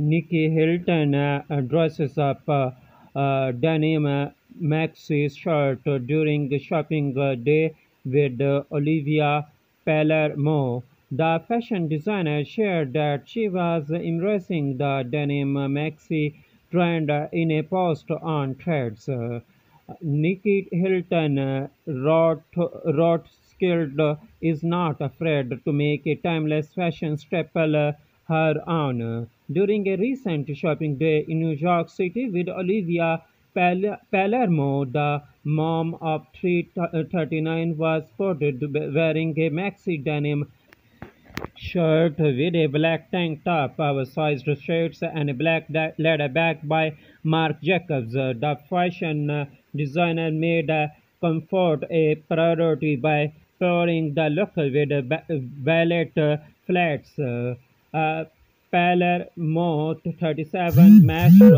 Nicky Hilton uh, dresses up uh, uh, denim maxi shirt during shopping day with Olivia Palermo. The fashion designer shared that she was embracing the denim maxi trend in a post on Threads. Nicky Hilton wrote, wrote skilled is not afraid to make a timeless fashion staple her own. During a recent shopping day in New York City with Olivia Pal- Palermo, the mom of 339 was spotted wearing a maxi denim shirt with a black tank top, oversized shirts, and a black leather bag by Marc Jacobs. Uh, The fashion uh, designer made uh, comfort a priority by pairing the look with uh, ba- ballet uh, flats. Uh, uh, Palermo 37 matched her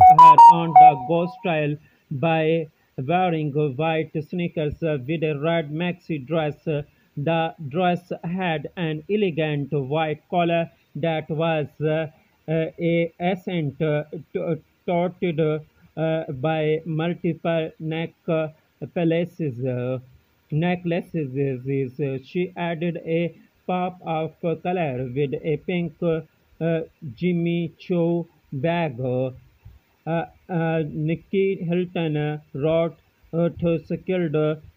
on the ghost style by wearing white sneakers uh, with a red maxi dress. Uh, The dress had an elegant white collar that was uh, uh, a accent uh, to- touted uh, by multiple neck uh, palaces. Uh, necklaces. Uh, she added a pop of color with a pink uh, Jimmy Choo bag. Uh, uh, Nicky Hilton wrote to skilled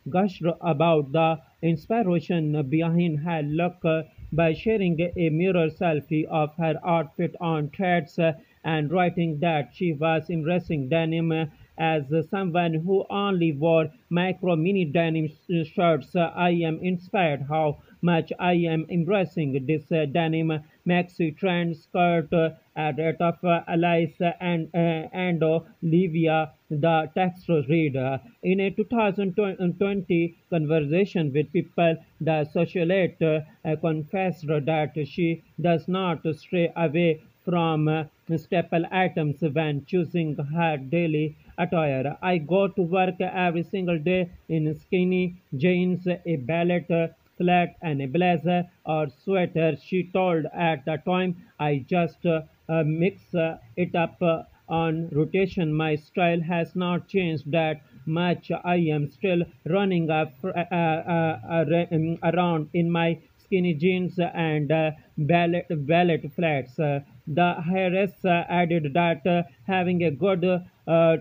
gushed about the inspiration behind her look by sharing a mirror selfie of her outfit on threads and writing that she was embracing denim as uh, someone who only wore micro mini denim shirts. uh, I am inspired how much I am embracing this uh, denim maxi trend skirt uh, at that of uh, Alice and uh, and Olivia. The text read uh, in a 2020 conversation with people, the socialite uh, confessed that she does not stray away from uh, staple items when choosing her daily attire. I go to work every single day in skinny jeans, a ballet uh, flat, and a blazer or sweater. She told at the time, I just uh, uh, mix uh, it up uh, on rotation. My style has not changed that much. I am still running up, um, around in my skinny jeans and uh, ballet, ballet flats. Uh, the Harris uh, added that having a good uh,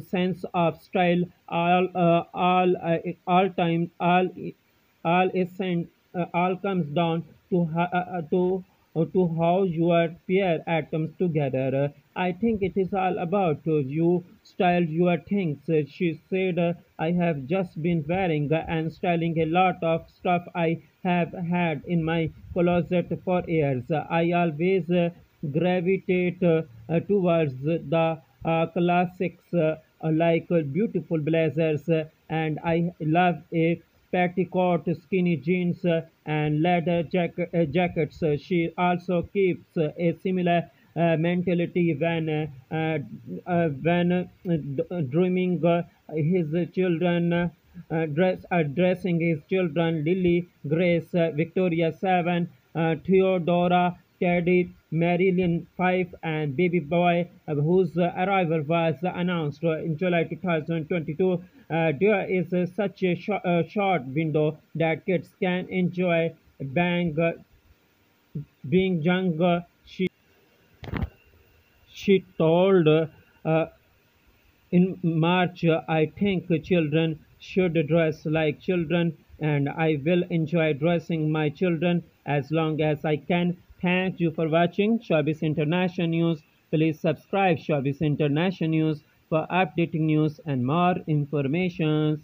sense of style all uh, all uh, all time all all essent, uh, all comes down to to to how your pair atoms together. I think it is all about you style your things. She said, I have just been wearing and styling a lot of stuff I have had in my closet for years. I always gravitate uh, towards the uh, classics uh, like beautiful blazers and I love a petticoat, skinny jeans, uh, and leather uh, jackets. She also keeps a similar uh, mentality when uh, uh, when uh, dreaming his children. Dress, addressing his children Lily, Grace, Victoria, Seven, Theodora, Teddy, Marilyn, Five, and baby boy, uh, whose arrival was announced in July 2022. Uh, there is such a short, uh, short window that kids can enjoy bang, being young. She she told in March, I think children should dress like children, and I will enjoy dressing my children as long as I can. Thank you for watching Showbiz International News. Please subscribe Showbiz International News for updating news and more information.